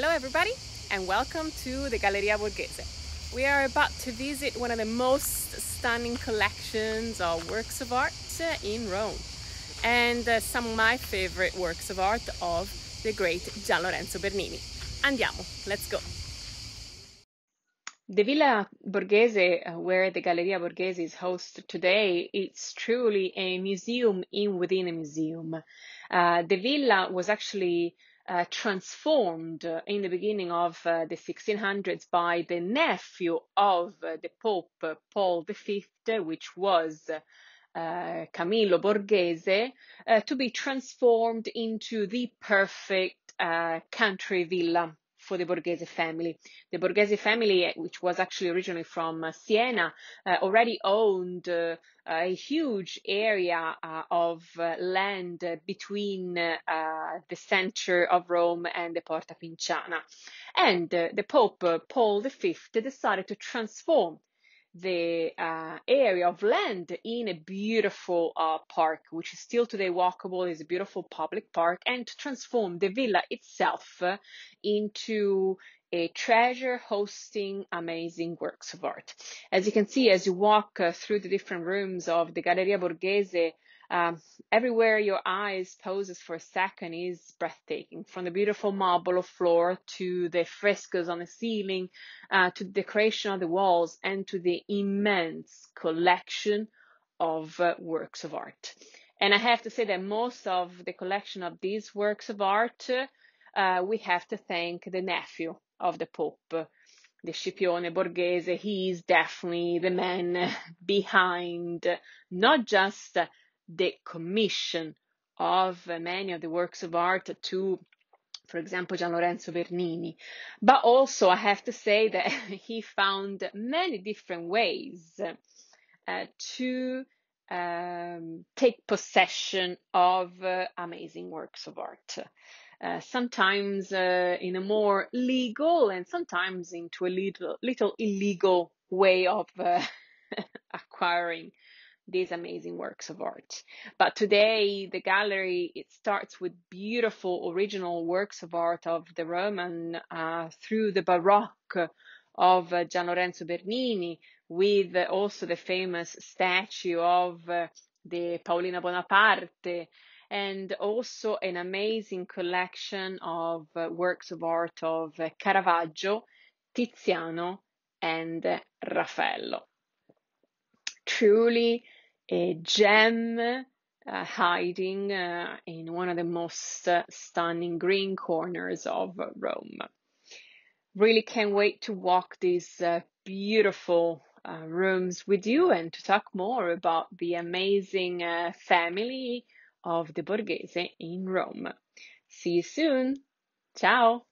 Hello, everybody, and welcome to the Galleria Borghese. We are about to visit one of the most stunning collections of works of art in Rome, and uh, some of my favorite works of art of the great Gian Lorenzo Bernini. Andiamo, let's go. The Villa Borghese, uh, where the Galleria Borghese is hosted today, it's truly a museum in within a museum. Uh, the villa was actually uh, transformed uh, in the beginning of uh, the 1600s by the nephew of uh, the Pope Paul V, which was Camillo Borghese, to be transformed into the perfect country villa for the Borghese family. The Borghese family, eh, which was actually originally from uh, Siena, uh, already owned uh, a huge area uh, of uh, land between uh, the center of Rome and the Porta Pinciana. And the Pope Paul V decided to transform the uh, area of land in a beautiful uh, park, which is still today walkable, is a beautiful public park, and to transform the villa itself uh, into a treasure hosting amazing works of art. As you can see, as you walk uh, through the different rooms of the Galleria Borghese, um, everywhere your eyes poses for a second is breathtaking, from the beautiful marble of floor to the frescoes on the ceiling, uh, to the decoration on the walls, and to the immense collection of uh, works of art. And I have to say that most of the collection of these works of art, uh, we have to thank the nephew of the Pope, the Scipione Borghese. He is definitely the man behind not just the commission of many of the works of art to for example, Gian Lorenzo Bernini. But also, I have to say that he found many different ways uh, to um, take possession of uh, amazing works of art. Uh, sometimes uh, in a more legal and sometimes into a little, little illegal way of uh, acquiring these amazing works of art. But today, the gallery it starts with beautiful original works of art of the Roman uh, through the Baroque of uh, Gian Lorenzo Bernini, with uh, also the famous statue of uh, the Paolina Bonaparte, and also an amazing collection of uh, works of art of uh, Caravaggio, Tiziano, and Raffaello. Truly a gem uh, hiding uh, in one of the most uh, stunning green corners of Rome. Really can't wait to walk these uh, beautiful uh, rooms with you and to talk more about the amazing uh, family of the Borghese in Rome. See you soon. Ciao.